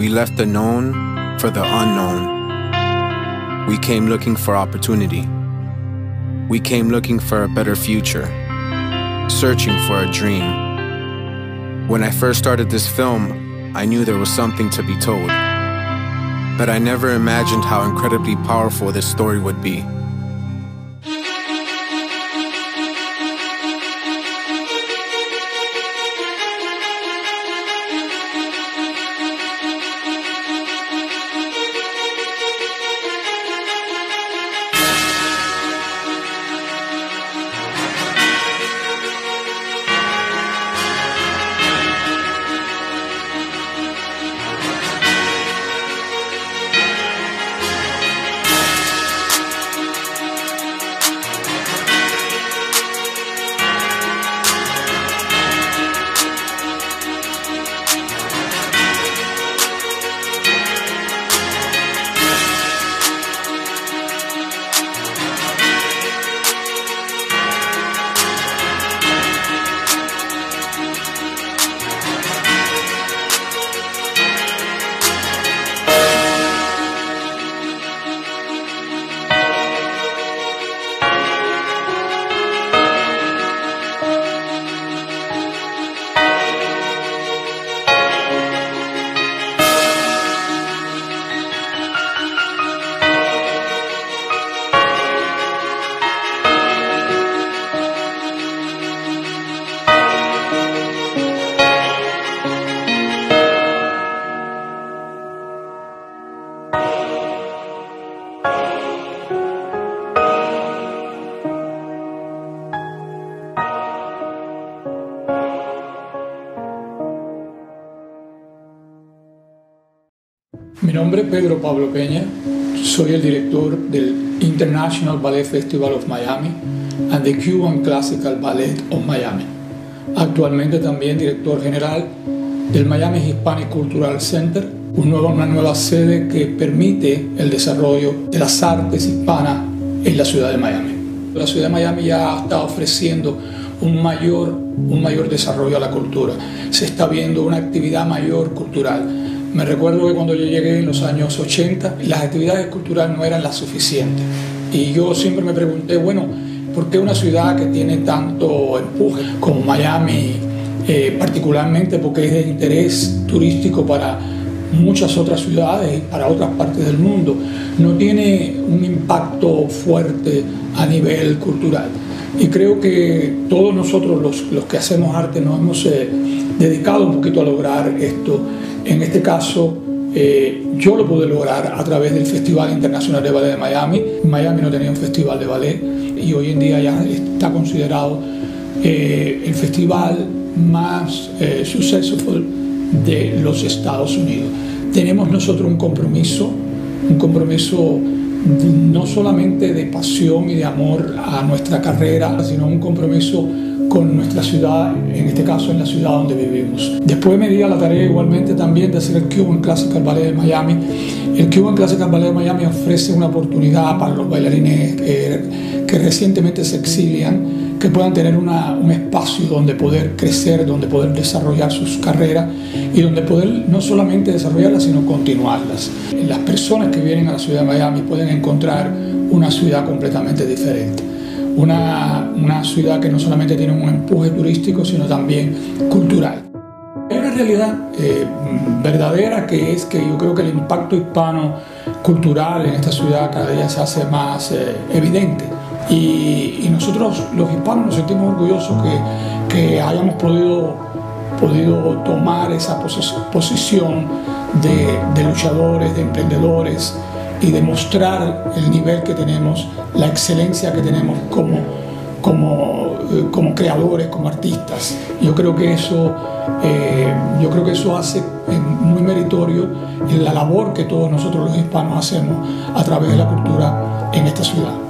We left the known for the unknown. We came looking for opportunity. We came looking for a better future, searching for a dream. When I first started this film, I knew there was something to be told. But I never imagined how incredibly powerful this story would be. Mi nombre es Pedro Pablo Peña, soy el director del International Ballet Festival of Miami and the Cuban Classical Ballet of Miami. Actualmente también director general del Miami Hispanic Cultural Center, una nueva sede que permite el desarrollo de las artes hispanas en la ciudad de Miami. La ciudad de Miami ya está ofreciendo un mayor, un mayor desarrollo a la cultura. Se está viendo una actividad mayor cultural me recuerdo que cuando yo llegué en los años 80, las actividades culturales no eran las suficientes. Y yo siempre me pregunté, bueno, ¿por qué una ciudad que tiene tanto empuje como Miami, eh, particularmente porque es de interés turístico para muchas otras ciudades y para otras partes del mundo, no tiene un impacto fuerte a nivel cultural? Y creo que todos nosotros los, los que hacemos arte nos hemos eh, dedicado un poquito a lograr esto en este caso, eh, yo lo pude lograr a través del Festival Internacional de Ballet de Miami. Miami no tenía un festival de ballet y hoy en día ya está considerado eh, el festival más eh, successful de los Estados Unidos. Tenemos nosotros un compromiso, un compromiso no solamente de pasión y de amor a nuestra carrera, sino un compromiso con nuestra ciudad, en este caso en la ciudad donde vivimos. Después me di a la tarea igualmente también de hacer el Cuban Classical Ballet de Miami. El Cuban Classical Ballet de Miami ofrece una oportunidad para los bailarines que recientemente se exilian, que puedan tener una, un espacio donde poder crecer, donde poder desarrollar sus carreras y donde poder no solamente desarrollarlas, sino continuarlas. Las personas que vienen a la ciudad de Miami pueden encontrar una ciudad completamente diferente una, una ciudad que no solamente tiene un empuje turístico, sino también cultural. Hay una realidad eh, verdadera que es que yo creo que el impacto hispano cultural en esta ciudad cada día se hace más eh, evidente. Y, nosotros los hispanos nos sentimos orgullosos que, que hayamos podido, podido tomar esa posición de luchadores, de emprendedores, y demostrar el nivel que tenemos, la excelencia que tenemos como, como, eh, como creadores, como artistas. Yo creo que eso, eh, yo creo que eso hace eh, muy meritorio la labor que todos nosotros los hispanos hacemos a través de la cultura en esta ciudad.